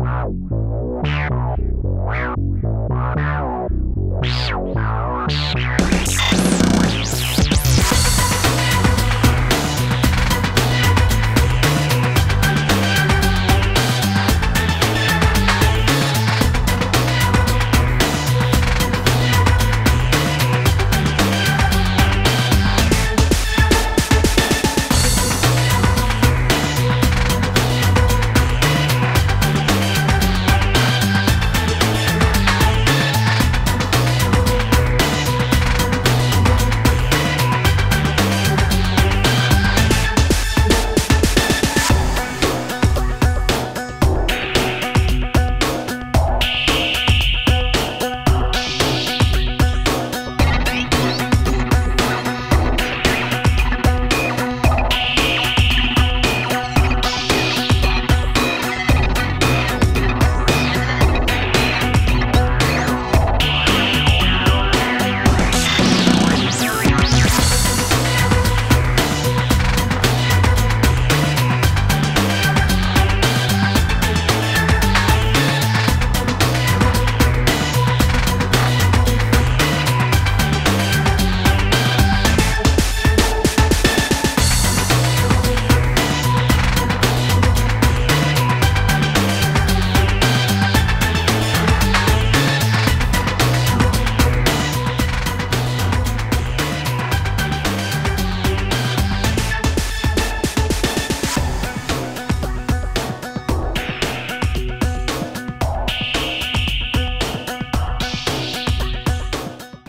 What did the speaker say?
Wow.